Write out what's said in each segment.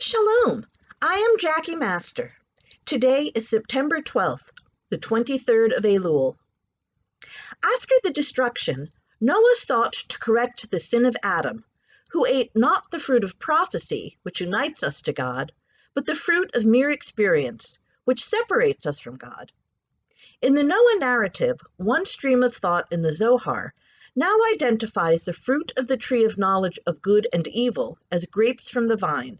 Shalom, I am Jackie Master. Today is September 12th, the 23rd of Elul. After the destruction, Noah sought to correct the sin of Adam, who ate not the fruit of prophecy, which unites us to God, but the fruit of mere experience, which separates us from God. In the Noah narrative, one stream of thought in the Zohar now identifies the fruit of the tree of knowledge of good and evil as grapes from the vine.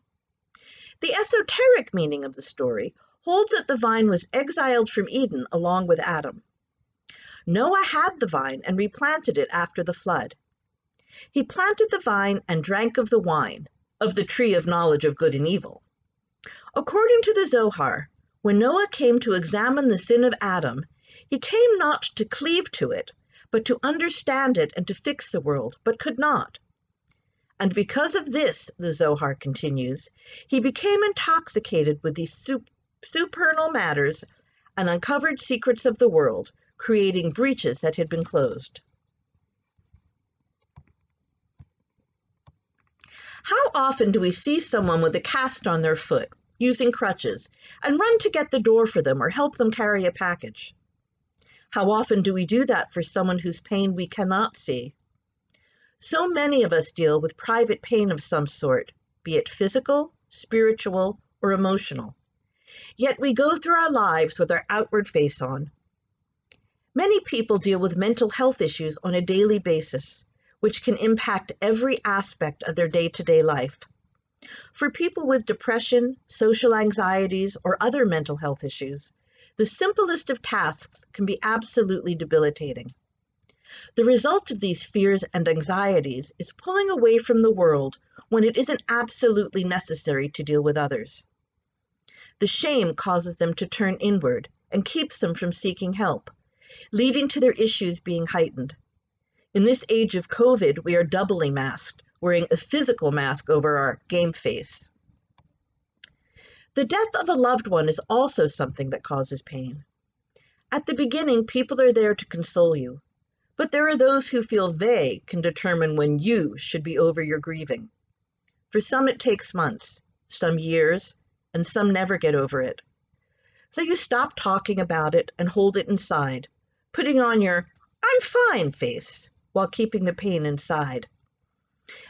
The esoteric meaning of the story holds that the vine was exiled from Eden along with Adam. Noah had the vine and replanted it after the flood. He planted the vine and drank of the wine, of the tree of knowledge of good and evil. According to the Zohar, when Noah came to examine the sin of Adam, he came not to cleave to it, but to understand it and to fix the world, but could not. And because of this, the Zohar continues, he became intoxicated with these sup- supernal matters and uncovered secrets of the world, creating breaches that had been closed. How often do we see someone with a cast on their foot, using crutches, and run to get the door for them or help them carry a package? How often do we do that for someone whose pain we cannot see? So many of us deal with private pain of some sort, be it physical, spiritual, or emotional. Yet we go through our lives with our outward face on. Many people deal with mental health issues on a daily basis, which can impact every aspect of their day to day life. For people with depression, social anxieties, or other mental health issues, the simplest of tasks can be absolutely debilitating. The result of these fears and anxieties is pulling away from the world when it isn't absolutely necessary to deal with others. The shame causes them to turn inward and keeps them from seeking help, leading to their issues being heightened. In this age of COVID, we are doubly masked, wearing a physical mask over our game face. The death of a loved one is also something that causes pain. At the beginning, people are there to console you, but there are those who feel they can determine when you should be over your grieving. For some, it takes months, some years, and some never get over it. So you stop talking about it and hold it inside, putting on your I'm fine face while keeping the pain inside.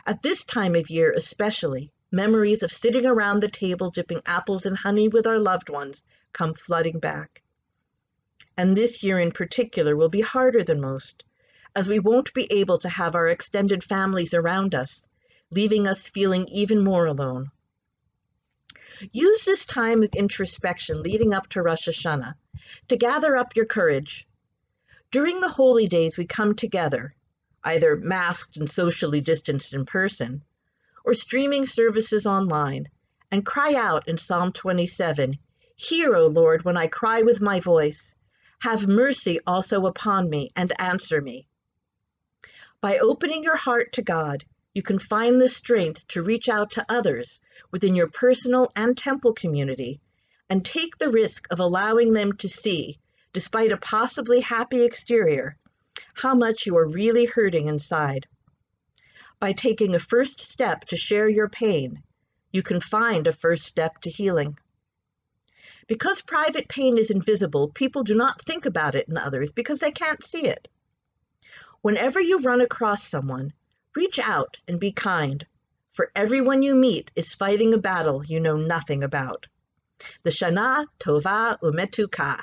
At this time of year, especially, memories of sitting around the table dipping apples in honey with our loved ones come flooding back. And this year in particular will be harder than most, as we won't be able to have our extended families around us, leaving us feeling even more alone. Use this time of introspection leading up to Rosh Hashanah to gather up your courage. During the holy days, we come together, either masked and socially distanced in person, or streaming services online, and cry out in Psalm 27 Hear, O Lord, when I cry with my voice. Have mercy also upon me and answer me. By opening your heart to God, you can find the strength to reach out to others within your personal and temple community and take the risk of allowing them to see, despite a possibly happy exterior, how much you are really hurting inside by taking a first step to share your pain, you can find a first step to healing. Because private pain is invisible, people do not think about it in others because they can't see it. Whenever you run across someone, reach out and be kind, for everyone you meet is fighting a battle you know nothing about. The Shana Tova Umetuka.